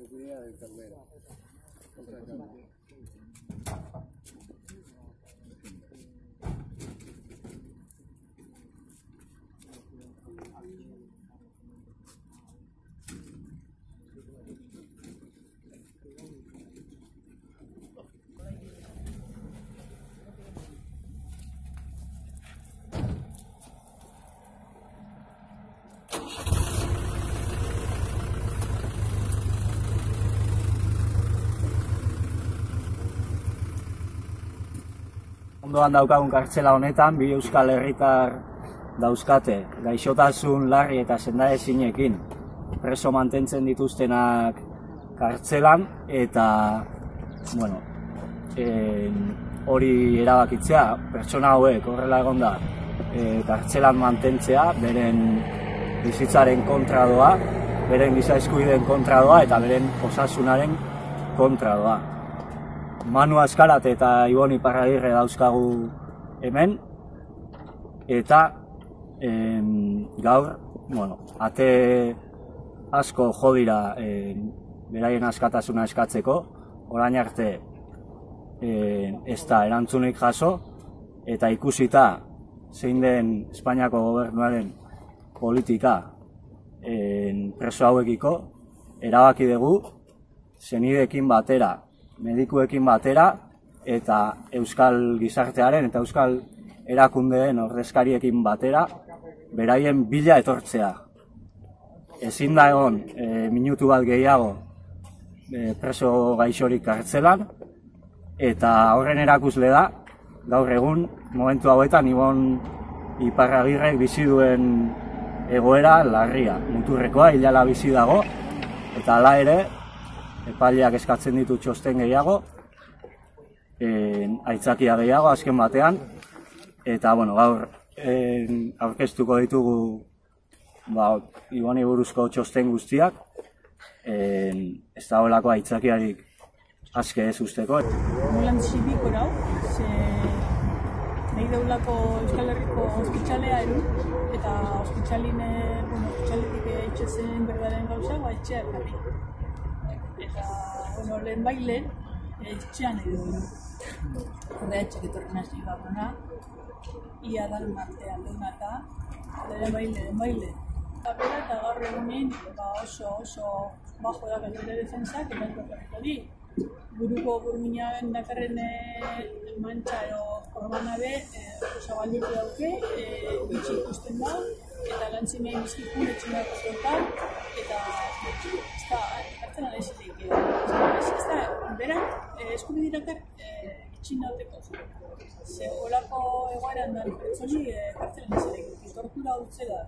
la idea del. Ondoan daukagun kartzela honetan, bi euskal herritar dauzkate, gaixotasun larri eta sendaezinekin preso mantentzen dituztenak kartzelan eta bueno, en, hori erabakitzea, pertsona hauek horrela egon da e, kartzelan mantentzea, beren bizitzaren kontra doa, beren giza eskubideen kontra doa eta beren osasunaren kontra doa. Manu Azkarate eta Iboni Parragirre dauzkagu hemen. Eta em, gaur, bueno, ate asko jo dira em, beraien askatasuna eskatzeko, orain arte em, ez da erantzunik jaso eta ikusita zein den Espainiako gobernuaren politika em, preso hauekiko, erabaki dugu. Zenidekin batera medikuekin batera eta euskal gizartearen eta euskal erakundeen ordezkariekin batera beraien bila etortzea. Ezin da egon e, minutu bat gehiago e, preso gaixorik kartzelan eta horren erakusle da gaur egun momentu hauetan ibon iparragirrek bizi duen egoera larria, muturrekoa hilala bizi dago eta hala ere epaileak eskatzen ditu txosten gehiago, aitzakia gehiago azken batean, eta bueno, gaur en, aurkeztuko ditugu ba, Iboni buruzko txosten guztiak, en, ez da holako aitzakiarik azke ez usteko. Mulan zibik orau, ze nahi daulako Euskal Herriko ospitxalea eru, eta ospitxaline, bueno, ospitxaletik etxezen berdaren gauza, ba etxeak gari eta bueno, lehen bai lehen, etxean edo horreatxek etorri nazi gabuna, ia dal martea lehen eta lehen bai lehen bai lehen. Eta eta gaur egunen ba oso oso bajo da bere defensak eta ez di. Buruko burmuinaren dakarren mantxa edo korbana be, oso galduko dauke, bitxi ikusten da, eta lantzimei bizkikun etxunak kontan, eta ez da, hartzen alezitik, ez da, berak eskubidiratak itxin dauteko. Ze horako egoeran da, pertsoni hartzen alezitik, tortura dutze da.